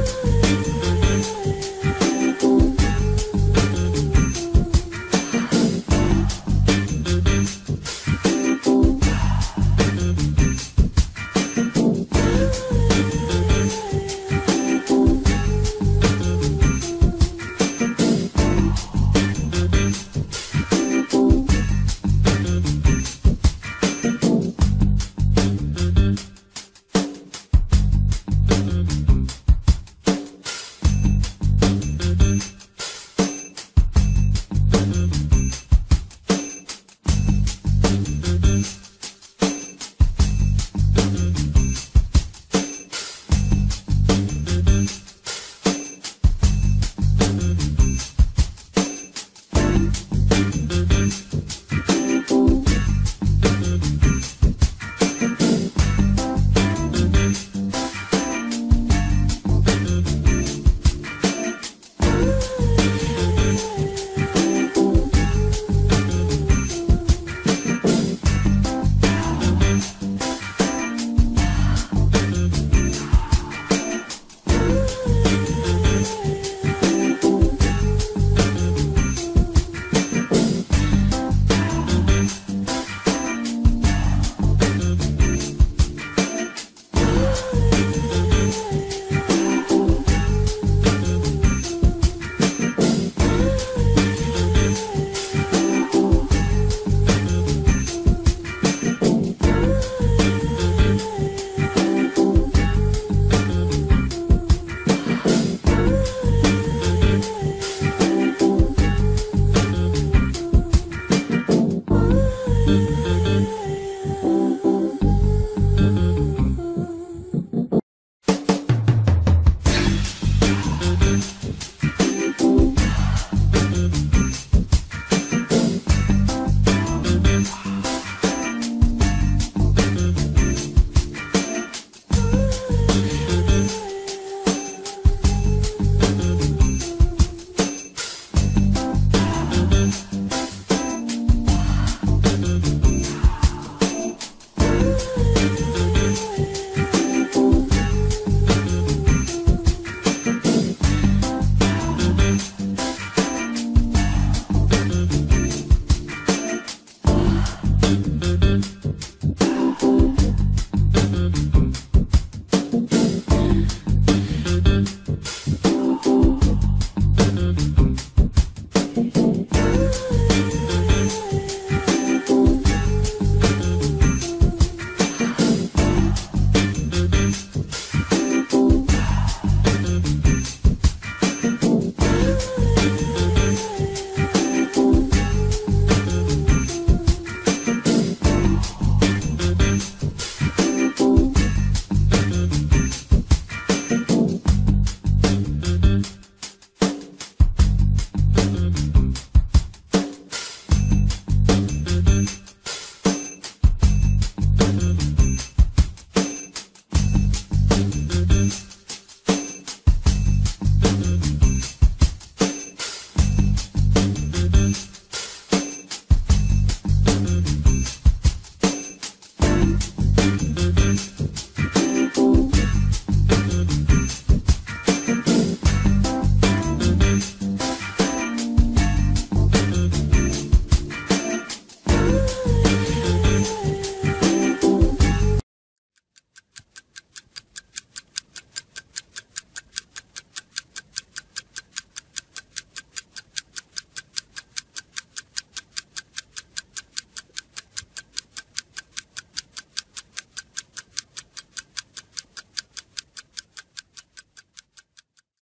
you.